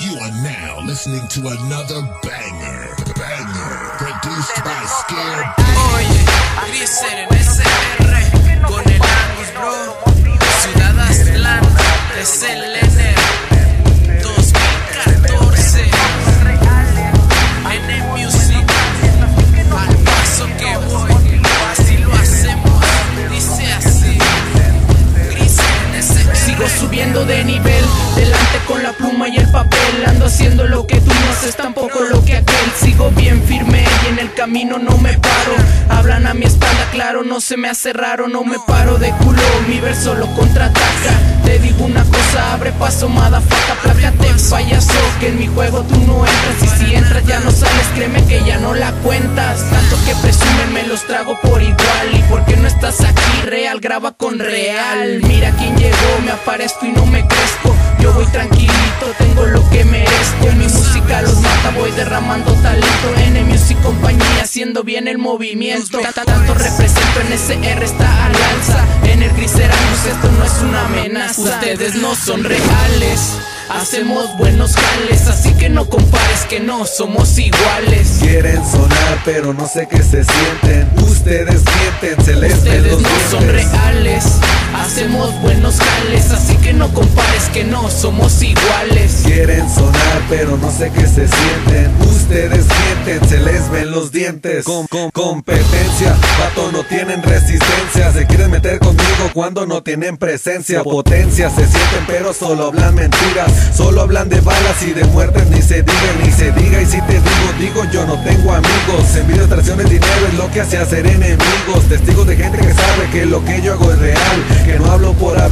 You are now listening to another banger. Banger. Produced by Scare. Oye, oh, Grisel haciendo lo que tú no haces, tampoco lo que aquel. Sigo bien firme y en el camino no me paro. Hablan a mi espalda, claro, no se me hace raro, no me paro de culo. Mi verso lo contraataca. Te digo una cosa, abre paso, madafaca, plácate, payaso. Que en mi juego tú no entras y si entras ya no sales, créeme que ya no la cuentas. Tanto que presumen, me los trago por igual. ¿Y por qué no estás aquí? Real, graba con real. Mira quién llegó, me aparezco y no me crezco. Yo voy tranquilito, derramando talento. N Music compañía, haciendo bien el movimiento. Ta- Tanto represento en SR está al alza. En el Griseranos esto no es una amenaza. Ustedes no son reales. Hacemos buenos jales, así que no compares que no somos iguales. Quieren sonar, pero no sé qué se sienten. Ustedes mienten, se les Ustedes los no son reales. Hacemos buenos jales, así que no compares que no somos iguales. Quieren sonar, pero no sé qué se sienten. Ustedes mienten, se les ven los dientes. Con, con- competencia, vato, no tienen resistencia. Se quieren meter conmigo cuando no tienen presencia. Potencia, se sienten, pero solo hablan mentiras. Solo hablan de balas y de muertes, ni se diga, ni se diga. Y si te digo, digo, yo no tengo amigos. Envidias, traiciones, dinero es lo que hace hacer enemigos. Testigos de gente que sabe que lo que yo hago es real. Que no hablo por hablar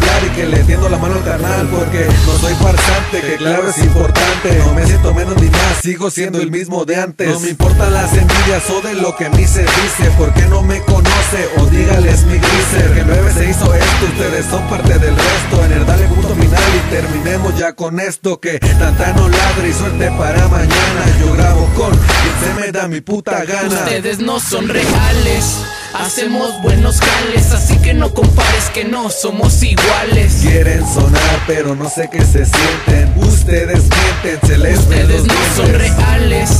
que claro es importante. No me siento menos ni más, sigo siendo el mismo de antes. No me importan las envidias o de lo que a mí se dice. Porque no me conoce o dígales mi griser. Que nueve se hizo esto, ustedes son parte del resto. En el dale punto final y terminemos ya con esto. Que tanta no ladre y suerte para mañana. Yo grabo con quien se me da mi puta gana. Ustedes no son reales. Hacemos buenos jales, así que no compares que no somos iguales. Quieren sonar, pero no sé qué se sienten. Ustedes mienten, se les ven Ustedes los no son dientes. reales.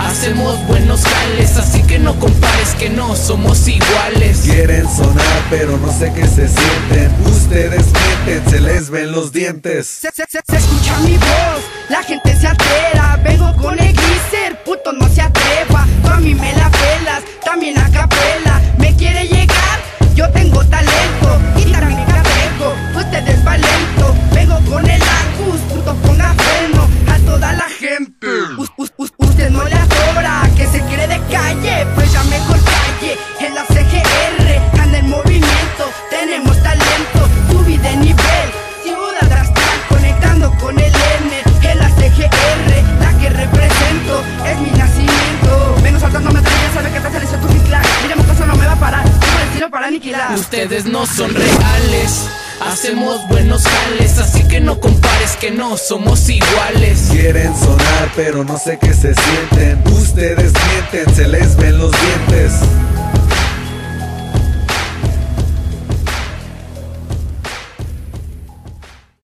Hacemos buenos jales, así que no compares que no somos iguales. Quieren sonar, pero no sé qué se sienten. Ustedes mienten, se les ven los dientes. Se, se- se- se escucha mi voz, la gente se altera. Ustedes no son reales. Hacemos buenos jales, así que no compares que no somos iguales. Quieren sonar, pero no sé qué se sienten. Ustedes mienten, se les ven los dientes.